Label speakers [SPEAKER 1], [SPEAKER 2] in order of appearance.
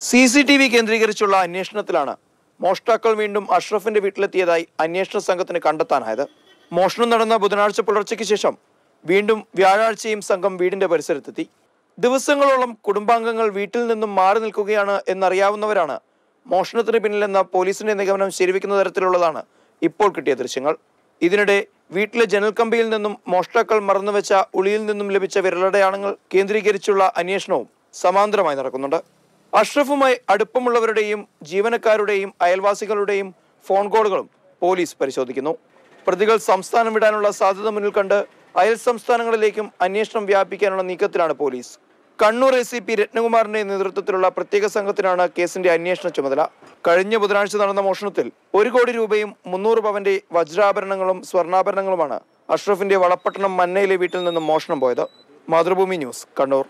[SPEAKER 1] C C T V കേന്ദ്രീകരിച്ചുള്ള അന്വേഷണത്തിലാണ് മോഷ്ടാക്കൾ വീണ്ടും അഷ്റഫിന്റെ വീട്ടിലെത്തിയതായി അന്വേഷണ സംഘത്തിന് കണ്ടെത്താനായത്. മോഷണം നടന്ന ബുധനാഴ്ച പുലർച്ചയ്ക്ക് ശേഷം വീണ്ടും വ്യാഴാഴ്ചയും സംഘം വീടിന്റെ പരിസരത്തെത്തി. ദിവസങ്ങളോളം കുടുംബാംഗങ്ങൾ വീട്ടിൽ നിന്നും മാറി നിൽക്കുകയാണ് എന്നറിയാവുന്നവരാണ് മോഷണത്തിന് പിന്നിലെന്ന പോലീസിന്റെ നിഗമനം ശരിവെക്കുന്ന തരത്തിലുള്ളതാണ് ഇപ്പോൾ കിട്ടിയ ദൃശ്യങ്ങൾ. ഇതിനിടെ വീട്ടിലെ ജനൽക്കമ്പിയിൽ നിന്നും മോഷ്ടാക്കൾ മറന്നുവെച്ച ഉളിയിൽ നിന്നും ലഭിച്ച വിരലടയാളങ്ങൾ കേന്ദ്രീകരിച്ചുള്ള അന്വേഷണവും സമാന്തരമായി നടക്കുന്നുണ്ട്. അഷ്റഫുമായി അടുപ്പമുള്ളവരുടെയും ജീവനക്കാരുടെയും അയൽവാസികളുടെയും ഫോൺ കോളുകളും പോലീസ് പരിശോധിക്കുന്നു. പ്രതികൾ സംസ്ഥാനം വിടാനുള്ള സാധ്യത മുന്നിൽ കണ്ട് അയൽ സംസ്ഥാനങ്ങളിലേക്കും അന്വേഷണം വ്യാപിക്കാനുള്ള നീക്കത്തിലാണ് police. Kannur A C P രത്നകുമാറിന്റെ നേതൃത്വത്തിലുള്ള പ്രത്യേക സംഘത്തിനാണ് കേസിന്റെ അന്വേഷണ ചുമതല. കഴിഞ്ഞ ബുധനാഴ്ച നടന്ന മോഷണത്തിൽ ഒരു കോടി രൂപയും മുന്നൂറ് പവന്റെ വജ്രാഭരണങ്ങളും സ്വർണാഭരണങ്ങളുമാണ് അഷ്റഫിന്റെ വളപ്പട്ടണം മന്നയിലെ വീട്ടിൽ നിന്നും മോഷണം പോയത്. മാതൃഭൂമി ന്യൂസ് കണ്ണൂർ.